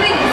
doing